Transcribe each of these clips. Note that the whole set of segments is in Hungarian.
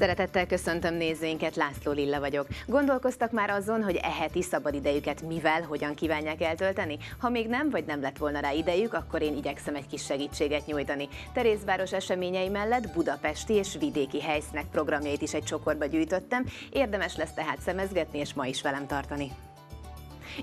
Szeretettel köszöntöm nézőinket, László Lilla vagyok. Gondolkoztak már azon, hogy e heti szabadidejüket mivel, hogyan kívánják eltölteni? Ha még nem, vagy nem lett volna rá idejük, akkor én igyekszem egy kis segítséget nyújtani. Terézváros eseményei mellett budapesti és vidéki helyszínek programjait is egy csokorba gyűjtöttem, érdemes lesz tehát szemezgetni és ma is velem tartani.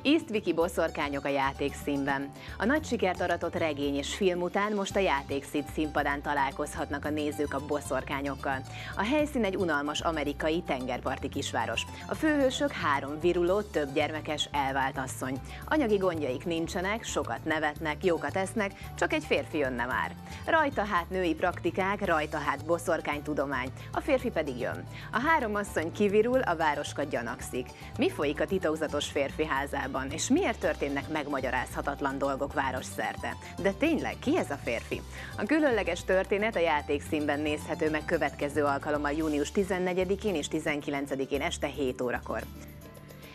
Eastviki boszorkányok a játékszínben. A nagy sikert aratott regény és film után most a játékszín színpadán találkozhatnak a nézők a boszorkányokkal. A helyszín egy unalmas amerikai tengerparti kisváros. A főhősök három viruló, több gyermekes, elvált asszony. Anyagi gondjaik nincsenek, sokat nevetnek, jókat esznek, csak egy férfi jönne már. Rajta hát női praktikák, rajta hát boszorkánytudomány, a férfi pedig jön. A három asszony kivirul, a városka gyanakszik. Mi folyik a titokzatos férfi házában? Házában, és miért történnek megmagyarázhatatlan dolgok város szerte. De tényleg, ki ez a férfi? A különleges történet a játékszínben nézhető meg következő alkalommal június 14-én és 19-én este 7 órakor.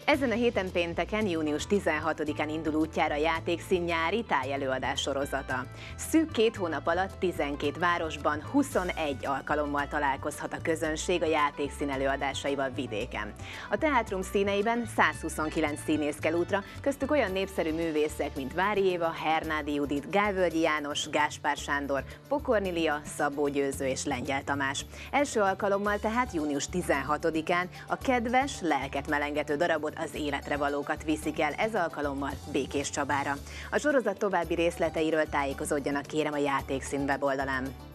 Ezen a héten pénteken, június 16-án indul útjára a játékszín nyári tájelőadás sorozata. Szűk két hónap alatt 12 városban 21 alkalommal találkozhat a közönség a játékszín előadásaival vidéken. A teátrum színeiben 129 színész kell útra, köztük olyan népszerű művészek, mint Vári Éva, Hernádi Judit, Gálvölgyi János, Gáspár Sándor, Pokornilia, Szabó Győző és Lengyel Tamás. Első alkalommal tehát június 16-án a kedves, lelket melengető darabot az életre valókat viszik el ez alkalommal Békés Csabára. A sorozat további részleteiről tájékozódjanak kérem a játékszín weboldalán.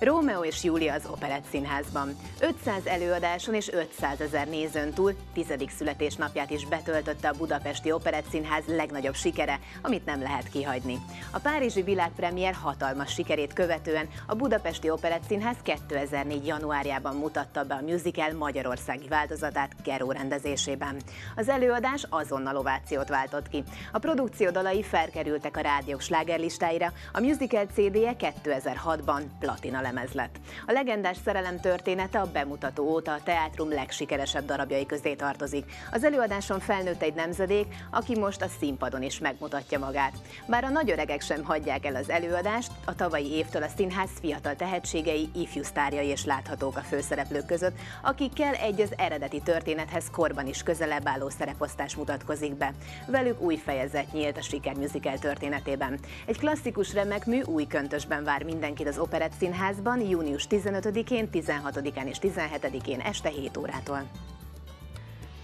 Rómeó és Júlia az Operett Színházban. 500 előadáson és 500 ezer nézőn túl tizedik születésnapját is betöltötte a Budapesti Operett Színház legnagyobb sikere, amit nem lehet kihagyni. A Párizsi világpremier hatalmas sikerét követően a Budapesti Operett Színház 2004. januárjában mutatta be a musical magyarországi változatát Geró rendezésében. Az előadás azonnal ovációt váltott ki. A produkció dalai felkerültek a rádiók slágerlistáira, a musical CD-je 2006-ban platina lemez lett. A legendás szerelem története a bemutató óta a teátrum legsikeresebb darabjai közé tartozik. Az előadáson felnőtt egy nemzedék, aki most a színpadon is megmutatja magát. Bár a nagy öregek sem hagyják el az előadást, a tavalyi évtől a színház fiatal tehetségei, ifjú sztárjai is láthatók a főszereplők között, akikkel egy az eredeti történethez korban is közelebb álló szereposztás mutatkozik be. Velük új fejezet nyílt a sikermusical történetében. Egy klasszikus remek mű új köntösben vár mindenkit az Operett Színház Színházban június 15-én, 16-án és 17-én este 7 órától.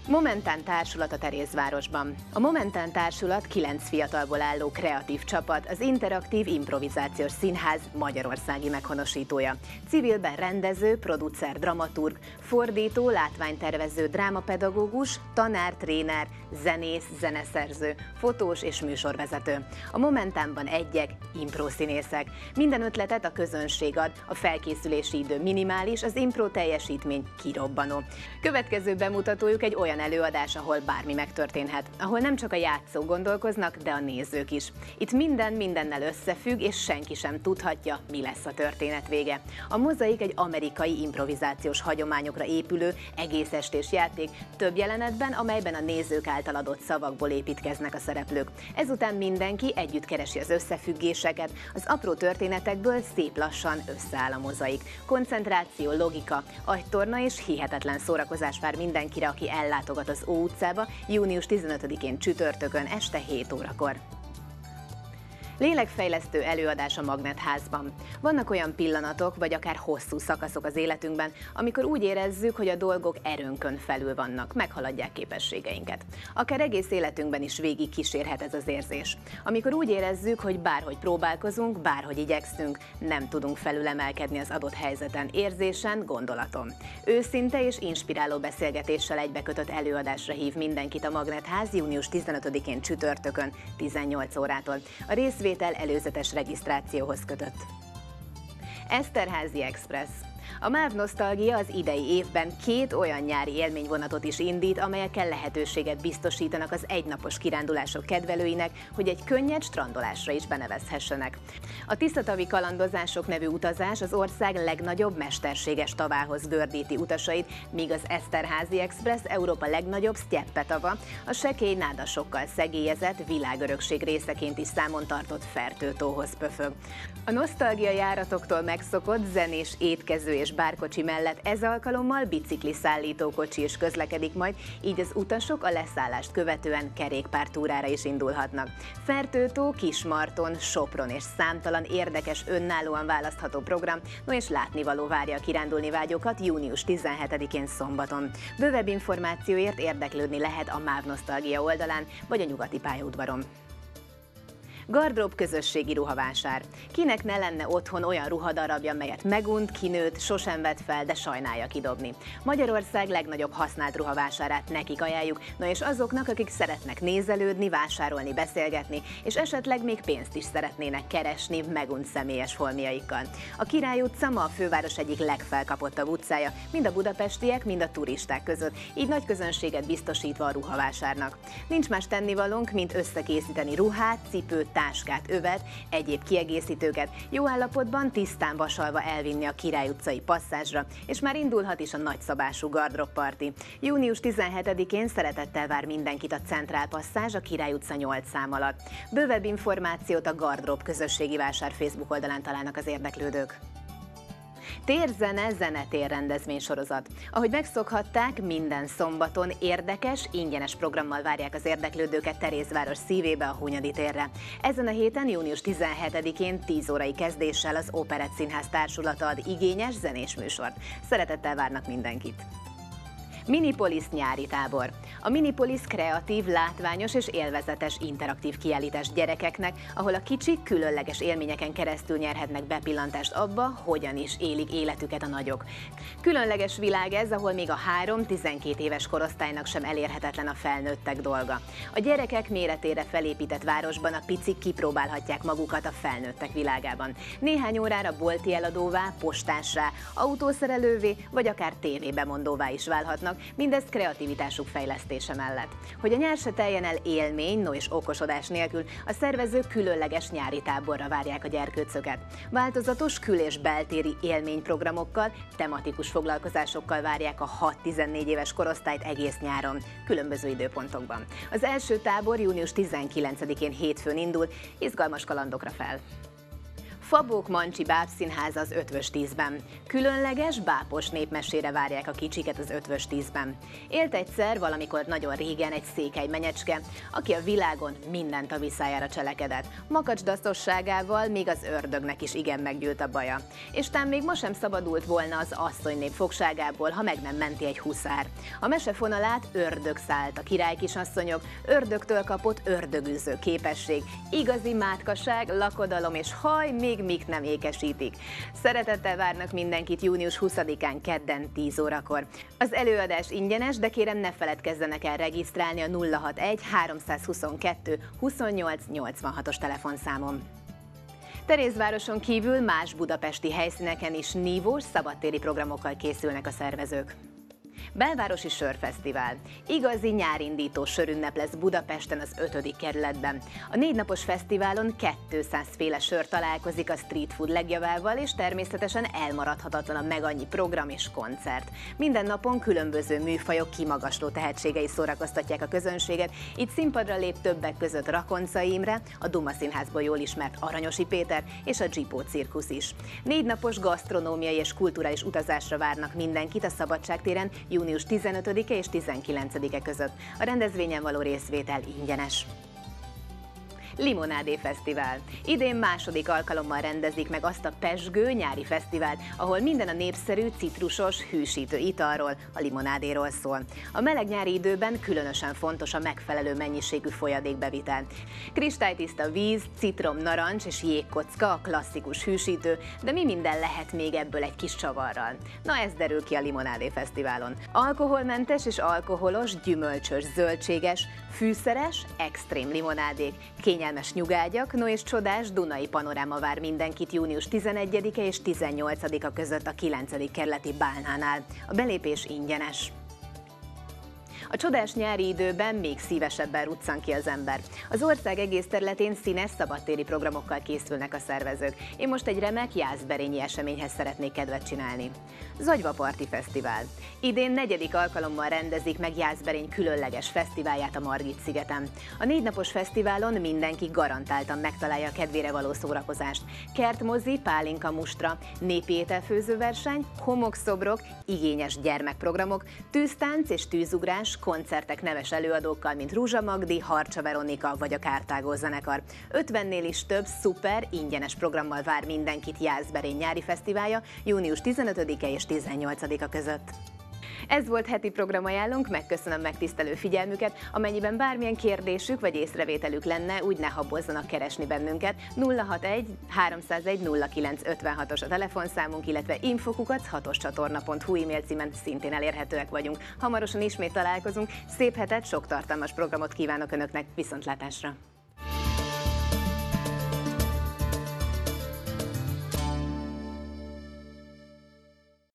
Momentán társulat a Terézvárosban. A Momentán társulat kilenc fiatalból álló kreatív csapat, az Interaktív Improvizációs Színház magyarországi meghonosítója. Civilben rendező, producer, dramaturg, fordító, látványtervező, drámapedagógus, tanár, tréner, zenész, zeneszerző, fotós és műsorvezető. A Momentánban egyek, improszínészek. Minden ötletet a közönség ad, a felkészülési idő minimális, az impro teljesítmény kirobbanó. Következő bemutatójuk egy olyan előadás, ahol bármi megtörténhet, ahol nem csak a játszók gondolkoznak, de a nézők is. Itt minden mindennel összefügg, és senki sem tudhatja, mi lesz a történet vége. A mozaik egy amerikai improvizációs hagyományokra épülő, egész estés játék, több jelenetben, amelyben a nézők által adott szavakból építkeznek a szereplők. Ezután mindenki együtt keresi az összefüggéseket, az apró történetekből szép lassan összeáll a mozaik. Koncentráció, logika, agytorna és hihetetlen szórakozás vár mindenkire, aki ellát látogat az Ó utcába június 15-én csütörtökön este 7 órakor. Lélekfejlesztő előadás a Magnetházban. Vannak olyan pillanatok, vagy akár hosszú szakaszok az életünkben, amikor úgy érezzük, hogy a dolgok erőnkön felül vannak, meghaladják képességeinket. Akár egész életünkben is végig kísérhet ez az érzés. Amikor úgy érezzük, hogy bárhogy próbálkozunk, bárhogy igyekszünk, nem tudunk felülemelkedni az adott helyzeten, érzésen, gondolaton. Őszinte és inspiráló beszélgetéssel egybekötött előadásra hív mindenkit a Magnetház június 15-én csütörtökön 18 órától. A rész részvétel előzetes regisztrációhoz kötött. Eszterházi Express a MÁV Nosztalgia az idei évben két olyan nyári élményvonatot is indít, amelyekkel lehetőséget biztosítanak az egynapos kirándulások kedvelőinek, hogy egy könnyed strandolásra is benevezhessenek. A Tiszatavi Kalandozások nevű utazás az ország legnagyobb mesterséges tavához gördíti utasait, míg az Eszterházi Express Európa legnagyobb sztyeppetava, a sekély nádasokkal szegélyezett világörökség részeként is számon tartott fertőtóhoz pöfög. A nosztalgia járatoktól megszokott zenés étkező és bárkocsi mellett ez alkalommal bicikli szállítókocsi is közlekedik majd, így az utasok a leszállást követően kerékpártúrára is indulhatnak. Fertőtó, Kismarton, Sopron és számtalan érdekes önállóan választható program, no és látnivaló várja a kirándulni vágyokat június 17-én szombaton. Bővebb információért érdeklődni lehet a MÁV Nosztalgia oldalán vagy a nyugati pályaudvaron. Gardrób közösségi ruhavásár. Kinek ne lenne otthon olyan ruhadarabja, melyet megunt, kinőtt, sosem vett fel, de sajnálja kidobni. Magyarország legnagyobb használt ruhavásárát nekik ajánljuk, na és azoknak, akik szeretnek nézelődni, vásárolni, beszélgetni, és esetleg még pénzt is szeretnének keresni megunt személyes holmiaikkal. A Király utca ma a főváros egyik legfelkapottabb utcája, mind a budapestiek, mind a turisták között, így nagy közönséget biztosítva a ruhavásárnak. Nincs más tennivalónk, mint összekészíteni ruhát, cipőt, táskát, övet, egyéb kiegészítőket, jó állapotban, tisztán vasalva elvinni a Király utcai passzázsra, és már indulhat is a nagyszabású gardropparti. Június 17-én szeretettel vár mindenkit a Centrál Passzázs a Király utca 8 szám alatt. Bővebb információt a Gardrop közösségi vásár Facebook oldalán találnak az érdeklődők. Térzene Zenetér rendezvény sorozat. Ahogy megszokhatták, minden szombaton érdekes, ingyenes programmal várják az érdeklődőket Terézváros szívébe a Hunyadi térre. Ezen a héten, június 17-én 10 órai kezdéssel az Operett Színház társulata ad igényes zenés műsort. Szeretettel várnak mindenkit! Minipolis nyári tábor. A Minipolis kreatív, látványos és élvezetes interaktív kiállítás gyerekeknek, ahol a kicsik különleges élményeken keresztül nyerhetnek bepillantást abba, hogyan is élik életüket a nagyok. Különleges világ ez, ahol még a 3-12 éves korosztálynak sem elérhetetlen a felnőttek dolga. A gyerekek méretére felépített városban a picik kipróbálhatják magukat a felnőttek világában. Néhány órára bolti eladóvá, postásrá, autószerelővé vagy akár tévébemondóvá is válhatnak, vannak, mindezt kreativitásuk fejlesztése mellett. Hogy a nyár se teljen el élmény, no és okosodás nélkül, a szervezők különleges nyári táborra várják a gyerkőcöket. Változatos kül- és beltéri élményprogramokkal, tematikus foglalkozásokkal várják a 6-14 éves korosztályt egész nyáron, különböző időpontokban. Az első tábor június 19-én hétfőn indul, izgalmas kalandokra fel. Fabók Mancsi Bábszínház az Ötvös tízben. Különleges, bápos népmesére várják a kicsiket az Ötvös tízben. Élt egyszer, valamikor nagyon régen egy székely menyecske, aki a világon mindent a viszájára cselekedett. Makacsdasztosságával még az ördögnek is igen meggyűlt a baja. És tám még ma sem szabadult volna az asszonynép fogságából, ha meg nem menti egy huszár. A mesefonalát ördög szállt, a király kisasszonyok, ördögtől kapott ördögűző képesség, igazi mátkaság, lakodalom és haj még még mik nem ékesítik. Szeretettel várnak mindenkit június 20-án kedden 10 órakor. Az előadás ingyenes, de kérem ne feledkezzenek el regisztrálni a 061 322 28 86-os telefonszámon. Terézvároson kívül más budapesti helyszíneken is nívós, szabadtéri programokkal készülnek a szervezők. Belvárosi Sörfesztivál. Igazi nyárindító sörünnep lesz Budapesten az 5. kerületben. A négy napos fesztiválon 200 féle sör találkozik a street food legjavával, és természetesen elmaradhatatlan a meg annyi program és koncert. Minden napon különböző műfajok kimagasló tehetségei szórakoztatják a közönséget, itt színpadra lép többek között Rakonca Imre, a Duma Színházból jól ismert Aranyosi Péter és a Gipó Cirkusz is. Négy napos gasztronómiai és kulturális utazásra várnak mindenkit a Szabadságtéren június 15-e és 19-e között. A rendezvényen való részvétel ingyenes. Limonádé Fesztivál. Idén második alkalommal rendezik meg azt a Pesgő nyári fesztivált, ahol minden a népszerű, citrusos, hűsítő italról, a limonádéról szól. A meleg nyári időben különösen fontos a megfelelő mennyiségű folyadékbevitel. Kristálytiszta víz, citrom, narancs és jégkocka a klasszikus hűsítő, de mi minden lehet még ebből egy kis csavarral? Na ez derül ki a Limonádé Fesztiválon. Alkoholmentes és alkoholos, gyümölcsös, zöldséges, fűszeres, extrém limonádék, kényelmes kényelmes nyugágyak, no és csodás Dunai panoráma vár mindenkit június 11-e és 18-a között a 9. kerületi Bálnánál. A belépés ingyenes. A csodás nyári időben még szívesebben ruccan ki az ember. Az ország egész területén színes szabadtéri programokkal készülnek a szervezők. Én most egy remek jászberényi eseményhez szeretnék kedvet csinálni. Zagyva Parti Fesztivál. Idén negyedik alkalommal rendezik meg Jászberény különleges fesztiválját a Margit szigeten. A négy napos fesztiválon mindenki garantáltan megtalálja a kedvére való szórakozást. Kertmozi, pálinka mustra, népi ételfőzőverseny, homokszobrok, igényes gyermekprogramok, tűztánc és tűzugrás, koncertek neves előadókkal, mint Rúzsa Magdi, Harcsa Veronika vagy a Kártágó zenekar. 50-nél is több szuper, ingyenes programmal vár mindenkit Jászberény nyári fesztiválja június 15-e és 18-a között. Ez volt heti programajánlónk, megköszönöm megtisztelő figyelmüket. Amennyiben bármilyen kérdésük vagy észrevételük lenne, úgy ne habozzanak keresni bennünket. 061 301 0956-os a telefonszámunk, illetve infokukat 6 csatorna.hu e-mail címen szintén elérhetőek vagyunk. Hamarosan ismét találkozunk. Szép hetet, sok tartalmas programot kívánok Önöknek, viszontlátásra!